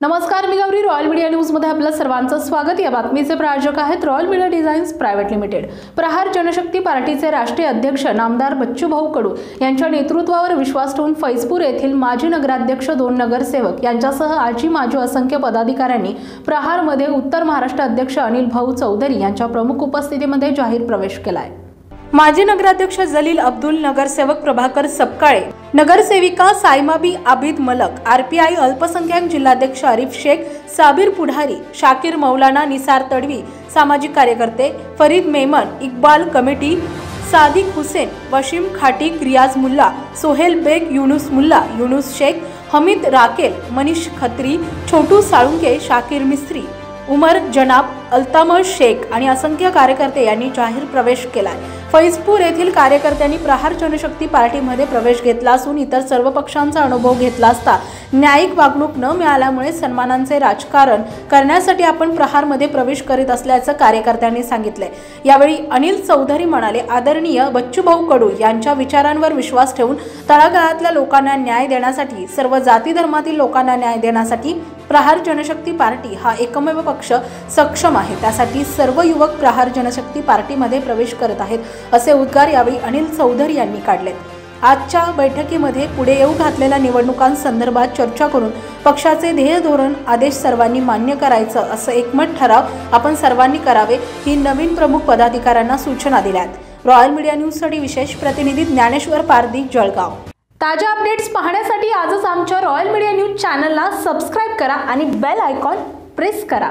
नमस्कार मी Gauri. Royal media न्यूजमध्ये आपलं सर्वांचं स्वागत. या बातमीचे प्रायोजक आहेत royal media designs private limited Prahar Janshakti पार्टीचे राष्ट्रीय अध्यक्ष नामदार बच्चूभाऊ कडू यांच्या नेतृत्वावर विश्वास ठेवून फैजपूर येथील माजी नगराध्यक्ष दोन नगरसेवक यांच्यासह आजी माजी असंख्य पदाधिकाऱ्यांनी प्रहारमध्ये उत्तर महाराष्ट्र अध्यक्ष अनिल भाऊ चौधरी यांच्या प्रमुख उपस्थितीमध्ये जाहीर प्रवेश केला आहे माजी नगराध्यक्ष जलील अब्दुल नगरसेवक प्रभाकर सपकाळे नगरसेविका सायमाबी आबिद मलक आरपीआय अल्पसंख्याक जिल्हाध्यक्ष आरिफ शेख साबीर पुढारी शाकिर मौलाना निसार तडवी सामाजिक कार्यकर्ते फरीद मेमन इक्बाल कमिटी सादिक हुसेन वशीम खाटिक रियाज मुल्ला सोहेल बेग युनुस मुल्ला युनुस शेख हमीद राकेल मनीष खत्री छोटू साळुंके शाकिर मिस्त्री उमर जनाब अल्तामर शेख आणि असंख्य कार्यकर्ते यांनी जाहीर प्रवेश केला आहे फैजपूर येथील कार्यकर्त्यांनी प्रहार जनशक्ती पार्टीमध्ये प्रवेश घेतला असून इतर सर्व पक्षांचा अनुभव घेतला असता न्यायिक वागणूक न मिळाल्यामुळे सन्मानांचे राजकारण करण्यासाठी आपण प्रहारमध्ये प्रवेश करीत असल्याचं कार्यकर्त्यांनी सांगितले यावेळी अनिल चौधरी म्हणाले आदरणीय बच्चूभाऊ कडू यांच्या विचारांवर विश्वास ठेवून तळागाळातल्या लोकांना न्याय देण्यासाठी सर्व जाती धर्मातील लोकांना न्याय देण्यासाठी प्रहार जनशक्ती पार्टी हा एकमेव पक्ष सक्षम आहे. त्यासाठी सर्व युवक प्रहार जनशक्ती पार्टीमध्ये प्रवेश करत आहेत असे उद्गार यावेळी अनिल चौधरी यांनी काढलेत. आजच्या बैठकीमध्ये पुढे येऊ घातलेल्या निवडणुकांसंदर्भात चर्चा करून पक्षाचे ध्येय धोरण आदेश सर्वांनी मान्य करायचं असं एकमत ठराव आपण सर्वांनी करावे ही नवीन प्रमुख पदाधिकाऱ्यांना सूचना दिल्यात. रॉयल मीडिया न्यूजसाठी विशेष प्रतिनिधी ज्ञानेश्वर पारदी जळगाव. ताज्या अपडेट्स पाहण्यासाठी आजच आमच्या रॉयल मीडिया न्यूज चॅनलला सबस्क्राईब करा आणि बेल आयकॉन प्रेस करा.